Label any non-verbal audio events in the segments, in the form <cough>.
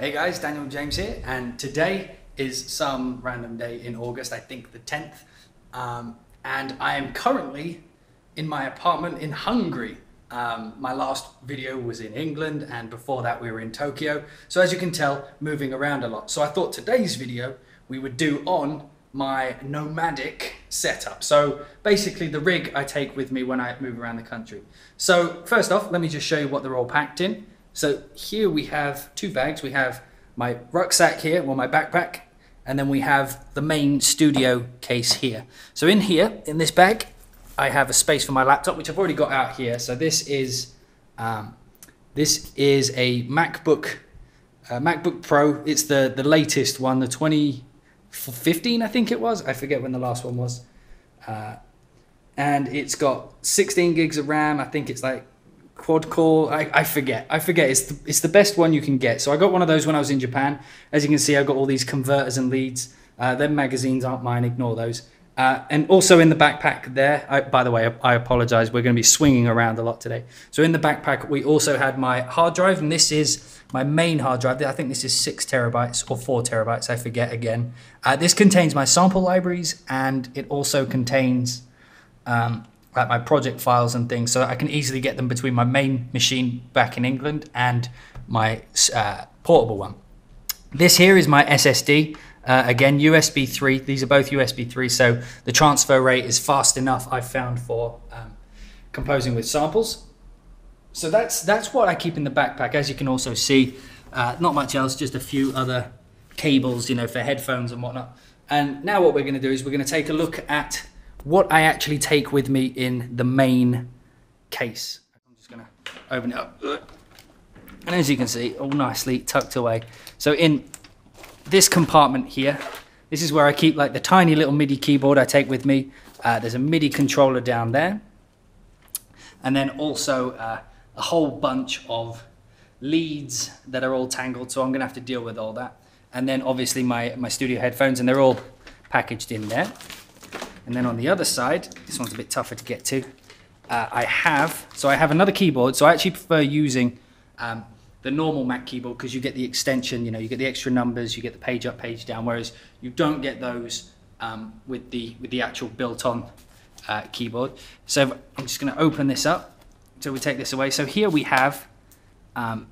Hey guys, Daniel James here, and today is some random day in August, I think the 10th. Um, and I am currently in my apartment in Hungary. Um, my last video was in England, and before that, we were in Tokyo. So, as you can tell, moving around a lot. So, I thought today's video we would do on my nomadic setup. So, basically, the rig I take with me when I move around the country. So, first off, let me just show you what they're all packed in. So here we have two bags. We have my rucksack here, or my backpack, and then we have the main studio case here. So in here, in this bag, I have a space for my laptop, which I've already got out here. So this is um, this is a MacBook uh, MacBook Pro. It's the the latest one, the 2015, I think it was. I forget when the last one was. Uh, and it's got 16 gigs of RAM. I think it's like quad core. I, I forget. I forget. It's the, it's the best one you can get. So I got one of those when I was in Japan. As you can see, I've got all these converters and leads. Uh, magazines aren't mine. Ignore those. Uh, and also in the backpack there, I, by the way, I, I apologize. We're going to be swinging around a lot today. So in the backpack, we also had my hard drive, and this is my main hard drive. I think this is six terabytes or four terabytes. I forget again. Uh, this contains my sample libraries, and it also contains um, like my project files and things, so I can easily get them between my main machine back in England and my uh, portable one. This here is my SSD. Uh, again, USB 3. These are both USB 3, so the transfer rate is fast enough. I've found for um, composing with samples. So that's that's what I keep in the backpack. As you can also see, uh, not much else, just a few other cables, you know, for headphones and whatnot. And now what we're going to do is we're going to take a look at what I actually take with me in the main case. I'm just to open it up. And as you can see, all nicely tucked away. So in this compartment here, this is where I keep like the tiny little MIDI keyboard I take with me. Uh, there's a MIDI controller down there. And then also uh, a whole bunch of leads that are all tangled. So I'm to have to deal with all that. And then obviously my, my studio headphones, and they're all packaged in there. And then on the other side, this one's a bit tougher to get to. Uh, I have, so I have another keyboard. So I actually prefer using um, the normal Mac keyboard because you get the extension, you know, you get the extra numbers, you get the page up, page down, whereas you don't get those um, with the with the actual built-on uh, keyboard. So I'm just going to open this up. So we take this away. So here we have um,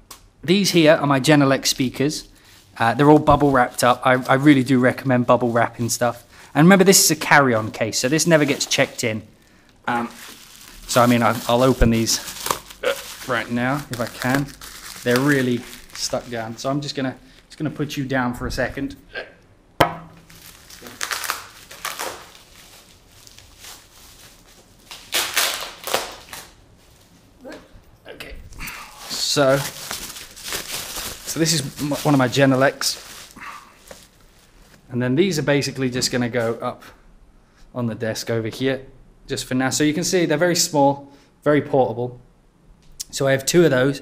these here are my Genelec speakers. Uh, they're all bubble wrapped up. I, I really do recommend bubble wrapping stuff. And remember, this is a carry-on case, so this never gets checked in. Um, so, I mean, I, I'll open these right now if I can. They're really stuck down. So I'm just gonna just gonna put you down for a second. Okay. So, so this is one of my Genelecs. And then these are basically just going to go up on the desk over here, just for now. So you can see they're very small, very portable. So I have two of those.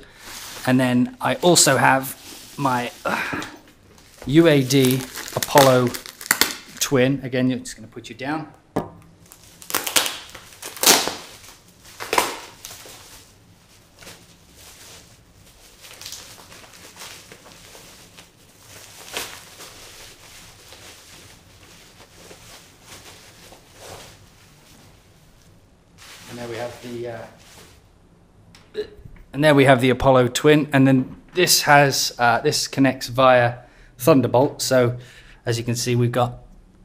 And then I also have my uh, UAD Apollo Twin. Again, you're just going to put you down. And there we have the uh, and there we have the Apollo Twin, and then this has uh, this connects via Thunderbolt. So as you can see, we've got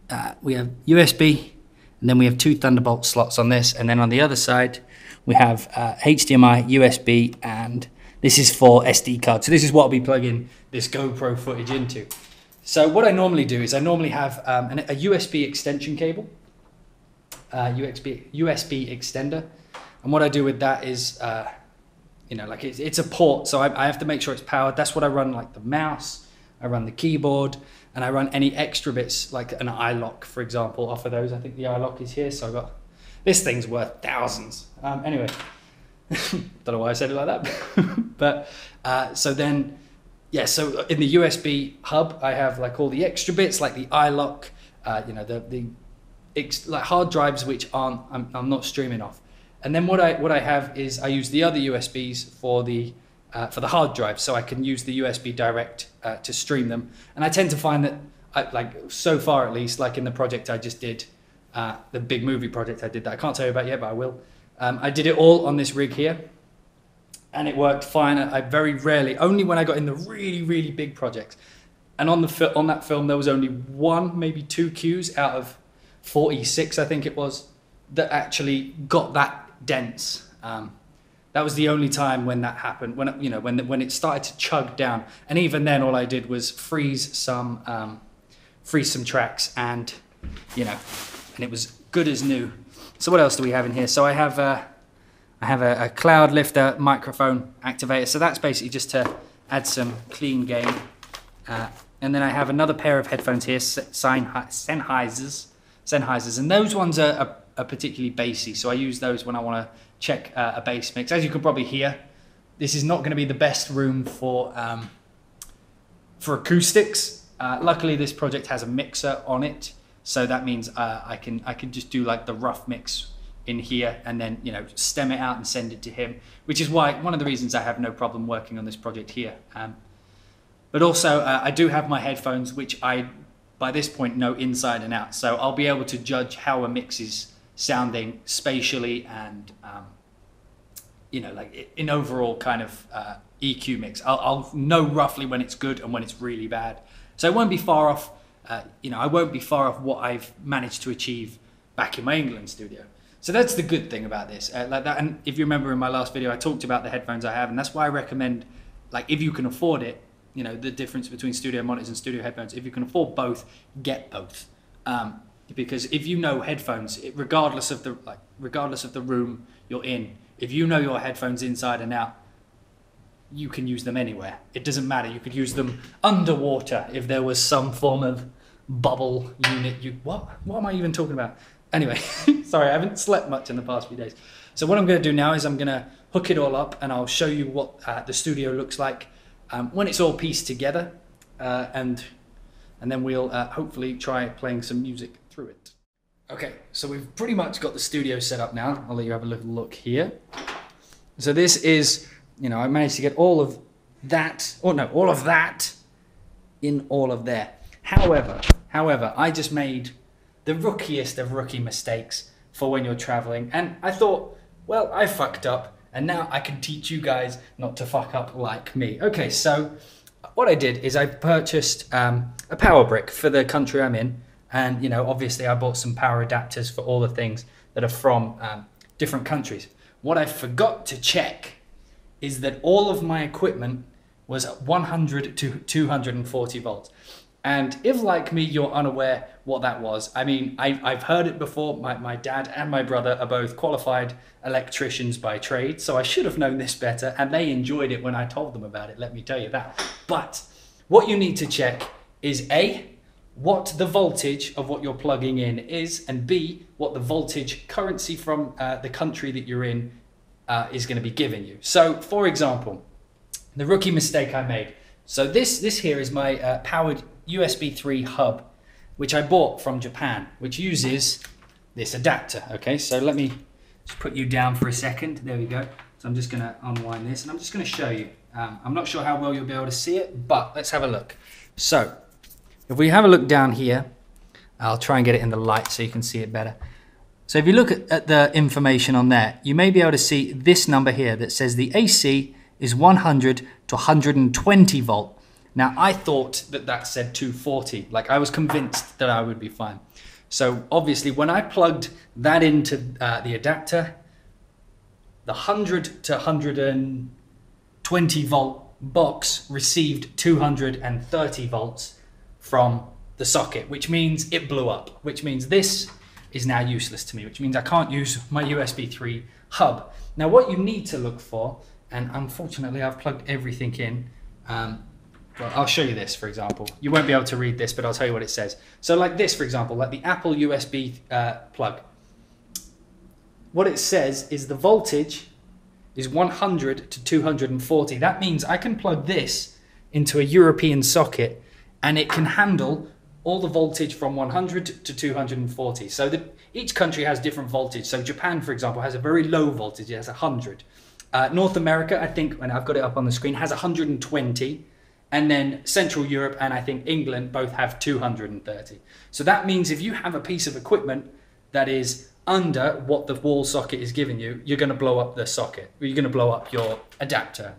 uh, we have USB, and then we have two Thunderbolt slots on this, and then on the other side we have uh, HDMI, USB, and this is for SD card. So this is what I'll be plugging this GoPro footage into. So what I normally do is I normally have um, an, a USB extension cable uh, USB USB extender, and what I do with that is, uh, you know, like it's, it's a port, so I, I, have to make sure it's powered. That's what I run, like the mouse, I run the keyboard, and I run any extra bits, like an iLok, for example, off of those. I think the iLok is here, so I got this thing's worth thousands. Um, anyway, <laughs> don't know why I said it like that, <laughs> but uh, so then, yeah. So in the USB hub, I have like all the extra bits, like the iLok, uh, you know, the the ex- like hard drives which aren't I'm, I'm not streaming off. And then what I what I have is I use the other USBs for the uh, for the hard drive, so I can use the USB direct uh, to stream them. And I tend to find that, I, like so far at least, like in the project I just did, uh, the big movie project I did that I can't tell you about yet, but I will. Um, I did it all on this rig here, and it worked fine. I very rarely, only when I got in the really really big projects, and on the on that film there was only one, maybe two cues out of 46, I think it was, that actually got that dense. Um, that was the only time when that happened. When you know when when it started to chug down, and even then, all I did was freeze some um, freeze some tracks, and you know, and it was good as new. So what else do we have in here? So I have a, I have a, a Cloudlifter microphone activator. So that's basically just to add some clean gain. Uh, and then I have another pair of headphones here, Sennheisers, Sennheisers, and those ones are, are, are particularly bassy. So I use those when I want to check uh, a bass mix. As you can probably hear, this is not going to be the best room for um, for acoustics. Uh, luckily, this project has a mixer on it, so that means uh, I can I can just do like the rough mix in here and then you know stem it out and send it to him, which is why one of the reasons I have no problem working on this project here. Um, but also, uh, I do have my headphones, which I by this point know inside and out, so I'll be able to judge how a mix is sounding spatially and um, you know like in overall kind of uh, EQ mix. I'll, I'll, know roughly when it's good and when it's really bad. So it won't be far off. Uh, you know, I won't be far off what I've managed to achieve back in my England studio. So that's the good thing about this. Uh, like that, and if you remember in my last video, I talked about the headphones I have, and that's why I recommend, like, if you can afford it, you know, the difference between studio monitors and studio headphones. If you can afford both, get both. Um, because if you know headphones, regardless of the like, regardless of the room you're in, if you know your headphones inside and out, you can use them anywhere. It doesn't matter. You could use them underwater if there was some form of bubble unit. You what? What am I even talking about? Anyway, <laughs> sorry, I haven't slept much in the past few days. So what I'm going to do now is I'm going to hook it all up and I'll show you what uh, the studio looks like um, when it's all pieced together, uh, and and then we'll uh, hopefully try playing some music through it. Okay, so we've pretty much got the studio set up now. I'll let you have a little look here. So this is, you know, I managed to get all of that, or no, all of that in all of there. However, however, I just made the rookiest of rookie mistakes for when you're traveling. And I thought, well, I fucked up, and now I can teach you guys not to fuck up like me. Okay, so what I did is I purchased um, a power brick for the country I'm in and you know, obviously, I bought some power adapters for all the things that are from um, different countries. What I forgot to check is that all of my equipment was 100 to 240 volts. And if, like me, you're unaware what that was, I mean, I, have heard it before. My, my dad and my brother are both qualified electricians by trade, so I should have known this better, and they enjoyed it when I told them about it, let me tell you that. But what you need to check is A, what the voltage of what you're plugging in is, and B, what the voltage currency from uh, the country that you're in uh, is going to be giving you. So, for example, the rookie mistake I made. So this this here is my uh, powered USB 3 hub, which I bought from Japan, which uses this adapter. Okay, so let me just put you down for a second. There we go. So I'm just going to unwind this, and I'm just going to show you. Um, I'm not sure how well you'll be able to see it, but let's have a look. So if we have a look down here, I'll try and get it in the light so you can see it better. So if you look at, the information on there, you may be able to see this number here that says the AC is 100 to 120 volt. Now I thought that that said 240, like I was convinced that I would be fine. So obviously when I plugged that into uh, the adapter, the 100 to 120 volt box received 230 volts from the socket, which means it blew up, which means this is now useless to me, which means I can't use my USB 3 hub. Now, what you need to look for, and unfortunately, I've plugged everything in. Um, well, I'll show you this, for example. You won't be able to read this, but I'll tell you what it says. So, like this, for example, like the Apple USB uh, plug. What it says is the voltage is 100 to 240. That means I can plug this into a European socket and it can handle all the voltage from 100 to 240. So the, each country has different voltage. So Japan, for example, has a very low voltage. It has 100. Uh, North America, I think, and I've got it up on the screen, has 120. And then Central Europe and I think England both have 230. So that means if you have a piece of equipment that is under what the wall socket is giving you, you're going to blow up the socket. You're going to blow up your adapter.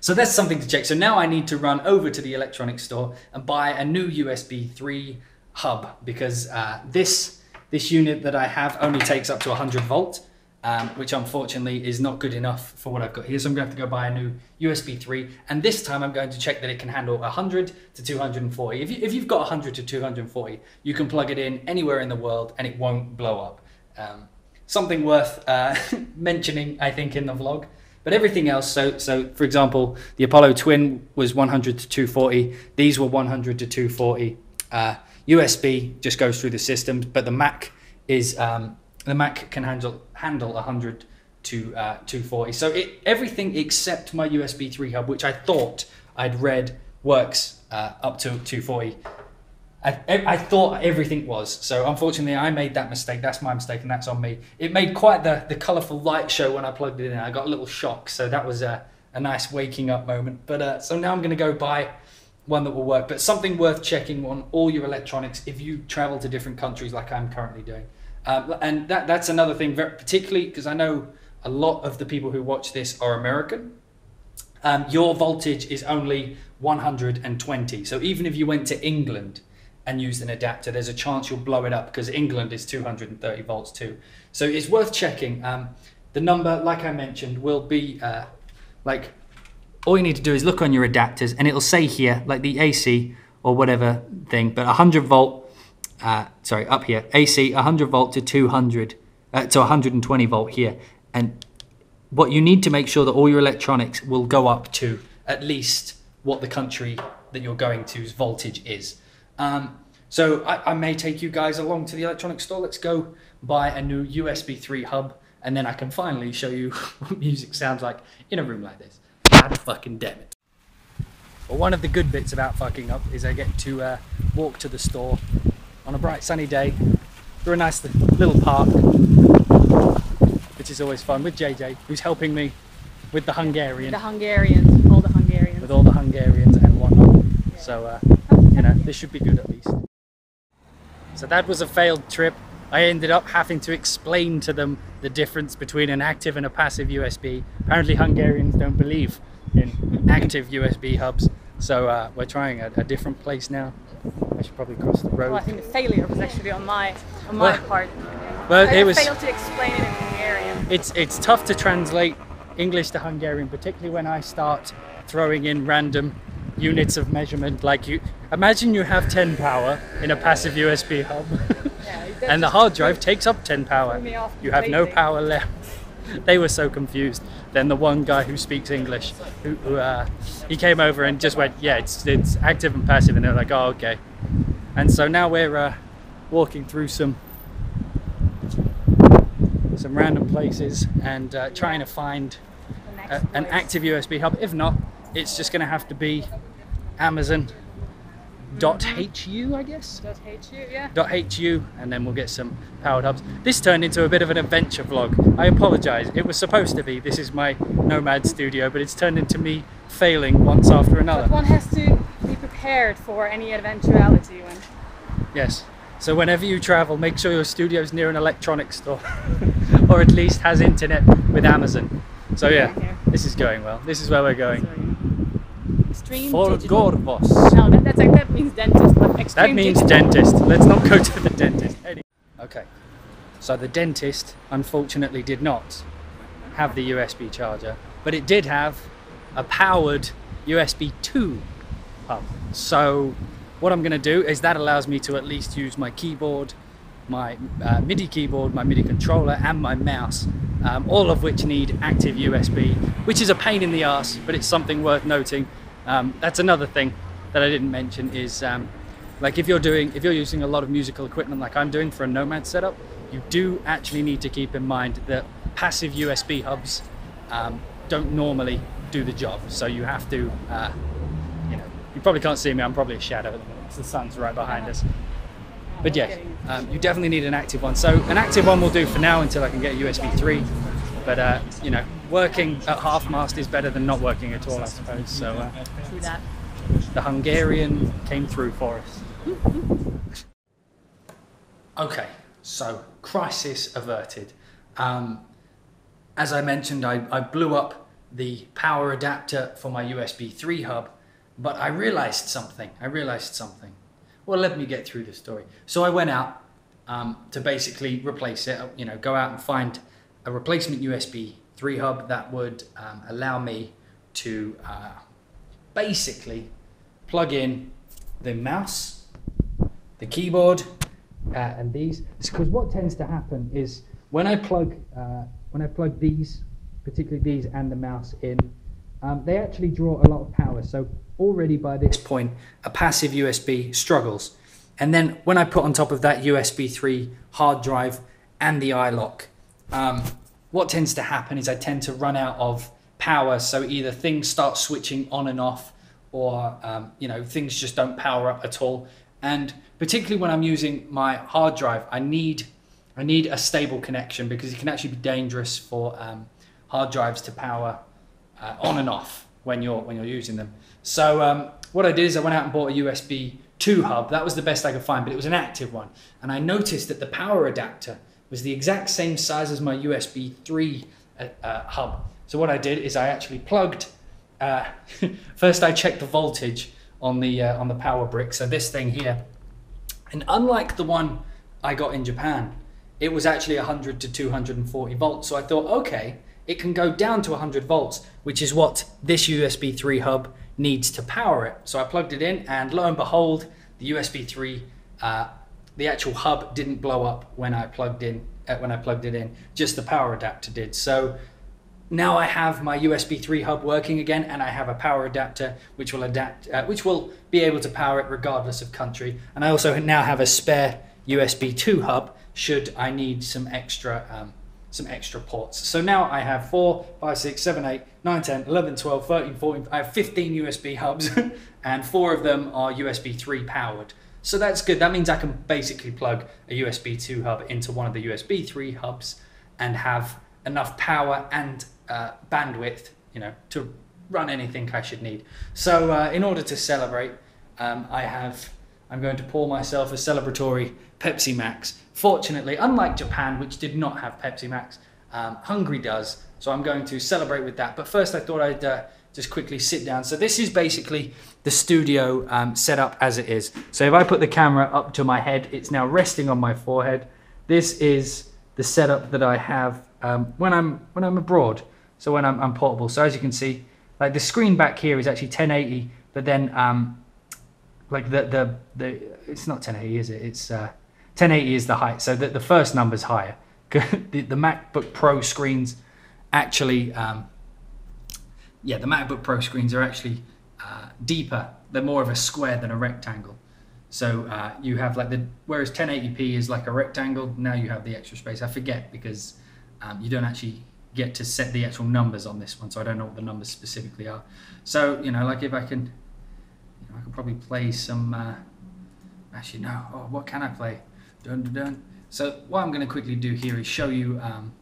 So that's something to check. So now I need to run over to the electronics store and buy a new USB 3 hub because uh, this this unit that I have only takes up to 100 volt um, which unfortunately is not good enough for what I've got here. So I'm going to have to go buy a new USB 3. And this time I'm going to check that it can handle 100 to 240. If, you, if you've got 100 to 240, you can plug it in anywhere in the world and it won't blow up. Um, something worth uh, <laughs> mentioning, I think, in the vlog. But everything else, so so for example, the Apollo Twin was 100 to 240. These were 100 to 240. Uh, USB just goes through the system, but the Mac is um, the Mac can handle handle 100 to uh, 240. So it, everything except my USB 3 hub, which I thought I'd read works uh, up to 240. I, I thought everything was. So unfortunately, I made that mistake. That's my mistake, and that's on me. It made quite the, the colourful light show when I plugged it in. I got a little shock. So that was a, a nice waking up moment. But uh, so now I'm going to go buy one that will work. But something worth checking on all your electronics if you travel to different countries like I'm currently doing. Um, and that, that's another thing, very, particularly because I know a lot of the people who watch this are American. Um, your voltage is only 120. So even if you went to England and used an adapter, there's a chance you'll blow it up because England is 230 volts too. So it's worth checking. Um, the number, like I mentioned, will be uh, like all you need to do is look on your adapters and it'll say here, like the AC or whatever thing, but 100 volt uh, sorry, up here, AC 100 volt to 200, uh, to 120 volt here. And what you need to make sure that all your electronics will go up to at least what the country that you're going to's voltage is. Um, so I, I, may take you guys along to the electronics store. Let's go buy a new USB 3 hub, and then I can finally show you <laughs> what music sounds like in a room like this. God fucking damn it. Well, one of the good bits about fucking up is I get to uh, walk to the store on a bright sunny day through a nice little park, which is always fun with JJ, who's helping me with the Hungarian. The Hungarians, all the Hungarians. With all the Hungarians and whatnot. Yeah. So, uh, this should be good at least. So that was a failed trip. I ended up having to explain to them the difference between an active and a passive USB. Apparently Hungarians don't believe in active USB hubs. So uh, we're trying a, a different place now. I should probably cross the road. Well, I think the failure was actually on my on my well, part. Well, I it was. failed to explain it in Hungarian. It's it's tough to translate English to Hungarian, particularly when I start throwing in random units of measurement. Like you, imagine you have 10 power in a passive USB hub, yeah, <laughs> and the hard drive takes up 10 power. You have no power left. <laughs> they were so confused. Then the one guy who speaks English, who, who uh, he came over and just went, "Yeah, it's it's active and passive," and they're like, "Oh, okay." And so now we're uh, walking through some some random places and uh, trying to find a, an active USB hub. If not, it's just going to have to be Amazon. Mm-hmm. Dot hu I guess? Dot hu yeah. Dot hu and then we'll get some powered hubs. This turned into a bit of an adventure vlog. I apologize. It was supposed to be. This is my nomad studio but it's turned into me failing once after another. But one has to be prepared for any eventuality when yes. So whenever you travel make sure your studio is near an electronics store <laughs> or at least has internet with Amazon. So yeah this is going well. This is where we're going extreme For digital. Gorvos. No, that, that's like, that means dentist, but extreme That means digital. dentist. Let's not go to the dentist. Okay. So the dentist unfortunately did not have the USB charger, but it did have a powered USB 2 hub. So what I'm going to do is that allows me to at least use my keyboard, my uh, MIDI keyboard, my MIDI controller, and my mouse, um, all of which need active USB, which is a pain in the ass, but it's something worth noting um, that's another thing that I didn't mention is um, like if you're doing if you're using a lot of musical equipment like I'm doing for a Nomad setup, you do actually need to keep in mind that passive USB hubs um, don't normally do the job. So you have to, uh, you know, you probably can't see me. I'm probably a shadow the minute. The sun's right behind us. But yeah, um, you definitely need an active one. So an active one will do for now until I can get a USB 3. But uh, you know, working at half mast is better than not working at all, I suppose. So uh, True that. the Hungarian came through for us. okay, so crisis averted. Um, as I mentioned, I, I blew up the power adapter for my USB 3 hub, but I realized something. I realized something. Well, let me get through the story. So I went out um, to basically replace it, you know, go out and find a replacement USB 3 hub that would um, allow me to uh, basically plug in the mouse, the keyboard, uh, and these. Because what tends to happen is when I plug uh, when I plug these, particularly these and the mouse in, um, they actually draw a lot of power. So already by this point, a passive USB struggles. And then when I put on top of that USB 3 hard drive and the iLok, um, what tends to happen is I tend to run out of power. So either things start switching on and off, or um, you know things just don't power up at all. And particularly when I'm using my hard drive, I need I need a stable connection because it can actually be dangerous for um, hard drives to power uh, on and off when you're when you're using them. So um, what I did is I went out and bought a USB 2 hub. That was the best I could find, but it was an active one. And I noticed that the power adapter was the exact same size as my USB 3 uh, uh, hub. So what I did is I actually plugged. Uh, <laughs> first, I checked the voltage on the uh, on the power brick. So this thing here, and unlike the one I got in Japan, it was actually 100 to 240 volts. So I thought, okay, it can go down to 100 volts, which is what this USB 3 hub needs to power it. So I plugged it in, and lo and behold, the USB 3, uh, the actual hub didn't blow up when I plugged in uh, when I plugged it in. Just the power adapter did. So now I have my USB 3 hub working again, and I have a power adapter which will adapt, uh, which will be able to power it regardless of country. And I also now have a spare USB 2 hub should I need some extra. Um, some extra ports. So now I have 4, 5, 6, 7, 8, 9, 10, 11, 12, 13, 14, I have 15 USB hubs <laughs> and four of them are USB 3 powered. So that's good. That means I can basically plug a USB 2 hub into one of the USB 3 hubs and have enough power and uh, bandwidth, you know, to run anything I should need. So uh, in order to celebrate, um, I have, I'm going to pour myself a celebratory Pepsi Max. Fortunately, unlike Japan, which did not have Pepsi Max, um, Hungary does. So I'm going to celebrate with that. But first, I thought I'd uh, just quickly sit down. So this is basically the studio um, set up as it is. So if I put the camera up to my head, it's now resting on my forehead. This is the setup that I have um, when I'm when I'm abroad. So when I'm, I'm, portable. So as you can see, like the screen back here is actually 1080, but then um, like the the the it's not 1080, is it? It's uh, 1080 is the height. So the, the first number's higher. <laughs> the, the MacBook Pro screens actually, um, yeah, the MacBook Pro screens are actually uh, deeper. They're more of a square than a rectangle. So uh, you have like the, whereas 1080p is like a rectangle, now you have the extra space. I forget because um, you don't actually get to set the actual numbers on this one, so I don't know what the numbers specifically are. So, you know, like if I can, you know, I could probably play some, uh, actually no, oh, what can I play? Dun, dun, dun. So what I'm going to quickly do here is show you, um,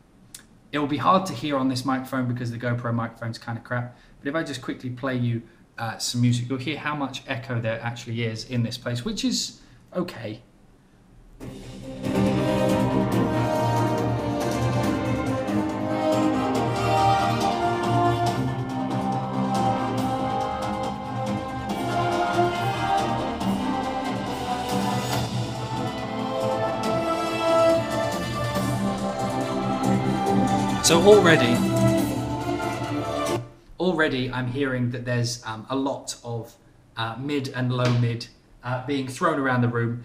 it will be hard to hear on this microphone because the GoPro microphone is kind of crap, but if I just quickly play you uh, some music, you'll hear how much echo there actually is in this place, which is okay. So already, already I'm hearing that there's um, a lot of uh, mid and low mid uh, being thrown around the room.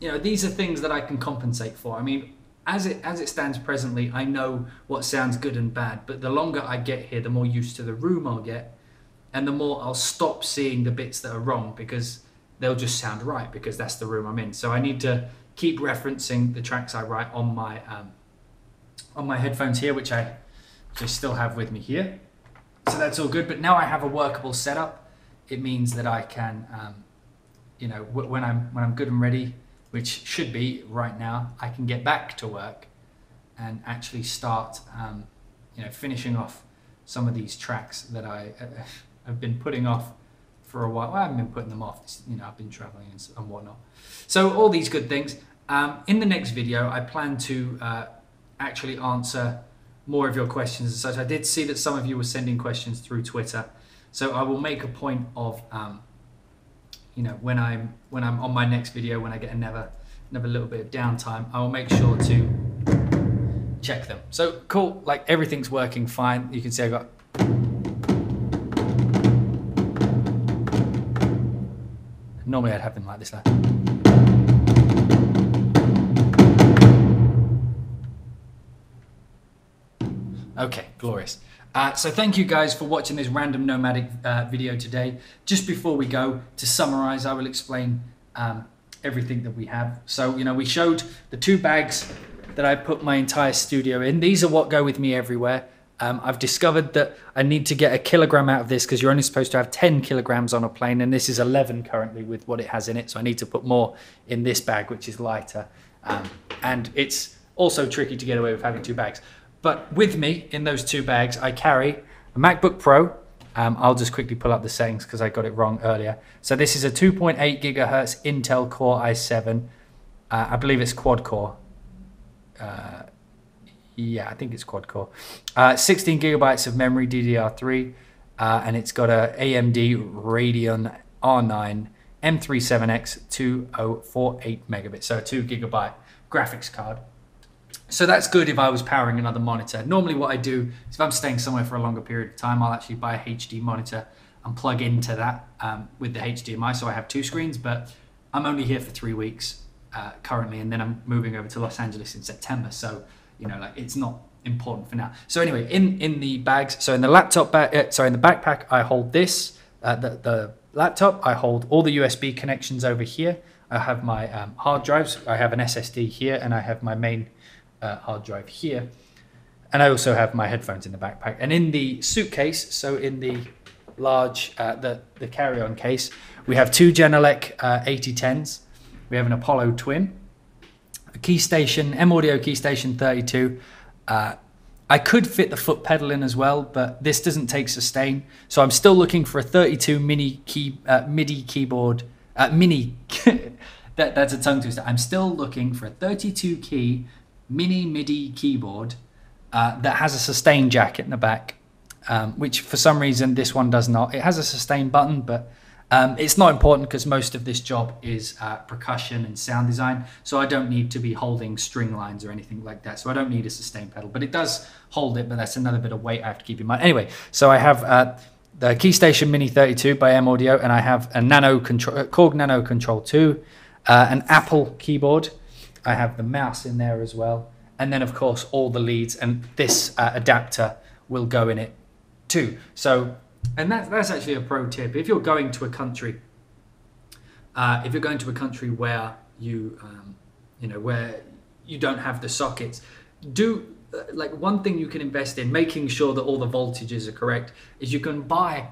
You know, these are things that I can compensate for. I mean, as it as it stands presently, I know what sounds good and bad. But the longer I get here, the more used to the room I'll get, and the more I'll stop seeing the bits that are wrong because they'll just sound right because that's the room I'm in. So I need to keep referencing the tracks I write on my um, on my headphones here, which I just still have with me here. So that's all good. But now I have a workable setup. It means that I can, um, you know, when I'm when I'm good and ready, which should be right now, I can get back to work and actually start, um, you know finishing off some of these tracks that I uh, <laughs> have been putting off for a while. Well, I haven't been putting them off. You know, I've been traveling and, and whatnot. So all these good things. Um, in the next video, I plan to uh, actually answer more of your questions and such. I did see that some of you were sending questions through Twitter, so I will make a point of, um, you know, when I'm when I'm on my next video, when I get another another little bit of downtime, I will make sure to check them. So cool, like everything's working fine. You can see I got. Normally I'd have them like this. Like. Okay, glorious. Uh, so thank you guys for watching this random nomadic uh, video today. Just before we go, to summarize, I will explain um, everything that we have. So, you know, we showed the two bags that I put my entire studio in. These are what go with me everywhere. Um, I've discovered that I need to get a kilogram out of this because you're only supposed to have 10 kilograms on a plane, and this is 11 currently with what it has in it. So I need to put more in this bag, which is lighter. Um, and it's also tricky to get away with having two bags. But with me in those two bags, I carry a MacBook Pro. Um, I'll just quickly pull up the settings because I got it wrong earlier. So this is a 2.8 gigahertz Intel Core i7. Uh, I believe it's quad core. Uh, yeah, I think it's quad core. Uh, 16 gigabytes of memory, DDR3, uh, and it's got a AMD Radeon R9 M370X 2048 megabits, so a 2 gigabyte graphics card. So that's good if I was powering another monitor. Normally, what I do is if I'm staying somewhere for a longer period of time, I'll actually buy a HD monitor and plug into that um, with the HDMI. So I have two screens, but I'm only here for three weeks uh, currently, and then I'm moving over to Los Angeles in September. So you know, like it's not important for now. So anyway, in in the bags, so in the laptop bag, uh, sorry, in the backpack, I hold this, uh, the the laptop. I hold all the USB connections over here. I have my um, hard drives. I have an SSD here, and I have my main uh, hard drive here. And I also have my headphones in the backpack. And in the suitcase, so in the large, uh, the, the carry-on case, we have two Genelec uh, 8010s. We have an Apollo Twin, a Keystation, M Audio key station 32. Uh, I could fit the foot pedal in as well, but this doesn't take sustain. So I'm still looking for a 32 mini key, uh, MIDI keyboard, uh, mini, <laughs> that, that's a tongue twister. I'm still looking for a 32 key mini MIDI keyboard uh, that has a sustain jack in the back, um, which for some reason this one does not. It has a sustain button, but um, it's not important because most of this job is uh, percussion and sound design, so I don't need to be holding string lines or anything like that. So I don't need a sustain pedal, but it does hold it. But that's another bit of weight I have to keep in mind. Anyway, so I have uh, the Keystation Mini 32 by M Audio, and I have a nanoKONTROL, uh, Korg nanoKONTROL 2, uh, an Apple keyboard. I have the mouse in there as well, and then of course all the leads, and this uh, adapter will go in it too. So and that, that's actually a pro tip. If you're going to a country, uh, if you're going to a country where you, um, you know, where you don't have the sockets, do uh, like one thing you can invest in, making sure that all the voltages are correct, is you can buy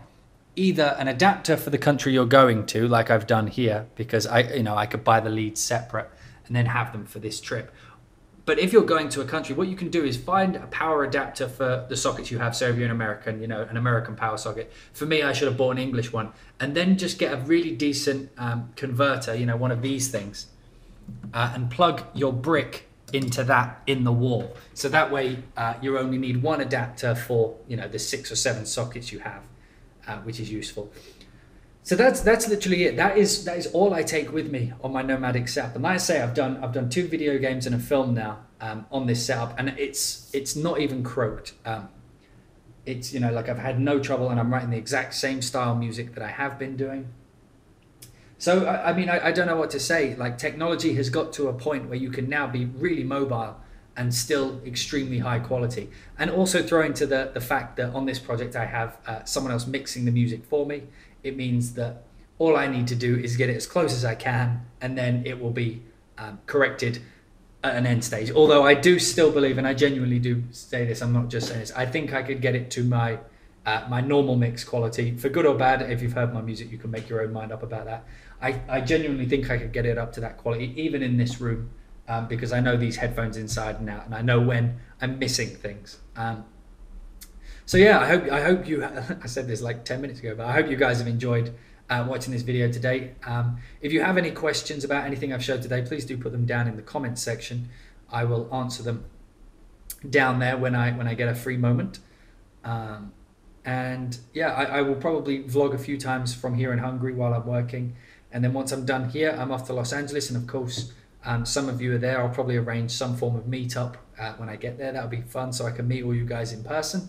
either an adapter for the country you're going to, like I've done here, because I, you know, I could buy the leads separate and then have them for this trip, but if you're going to a country, what you can do is find a power adapter for the sockets you have. So if you're an American, you know, an American power socket. For me, I should have bought an English one, and then just get a really decent um, converter, you know, one of these things, uh, and plug your brick into that in the wall. So that way, uh, you only need one adapter for you know the six or seven sockets you have, uh, which is useful. So that's that's literally it. That is that is all I take with me on my nomadic setup. And like I say, I've done I've done two video games and a film now um, on this setup, and it's it's not even croaked. Um, it's you know like I've had no trouble, and I'm writing the exact same style music that I have been doing. So I, I mean I, I don't know what to say. Like technology has got to a point where you can now be really mobile and still extremely high quality. And also throw into the the fact that on this project I have uh, someone else mixing the music for me it means that all I need to do is get it as close as I can, and then it will be um, corrected at an end stage. Although I do still believe, and I genuinely do say this, I'm not just saying this. I think I could get it to my uh, my normal mix quality, for good or bad. If you've heard my music, you can make your own mind up about that. I, I genuinely think I could get it up to that quality, even in this room, um, because I know these headphones inside and out, and I know when I'm missing things. Um, so yeah, I hope I hope you. <laughs> I said this like ten minutes ago, but I hope you guys have enjoyed uh, watching this video today. Um, if you have any questions about anything I've showed today, please do put them down in the comments section. I will answer them down there when I when I get a free moment. Um, and yeah, I, I, will probably vlog a few times from here in Hungary while I'm working. And then once I'm done here, I'm off to Los Angeles. And of course, um, some of you are there. I'll probably arrange some form of meetup uh, when I get there. That'll be fun so I can meet all you guys in person.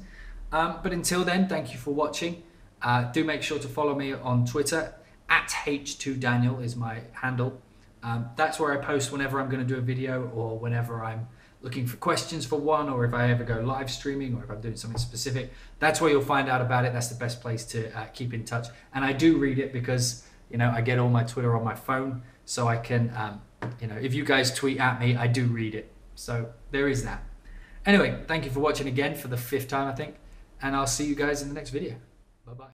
Um, but until then, thank you for watching. Uh, do make sure to follow me on Twitter. At H2Daniel is my handle. Um, that's where I post whenever I'm going to do a video or whenever I'm looking for questions for one or if I ever go live streaming or if I'm doing something specific. That's where you'll find out about it. That's the best place to uh, keep in touch. And I do read it because, you know, I get all my Twitter on my phone so I can, um, you know, if you guys tweet at me, I do read it. So there is that. Anyway, thank you for watching again for the fifth time, I think. And I'll see you guys in the next video. Bye bye.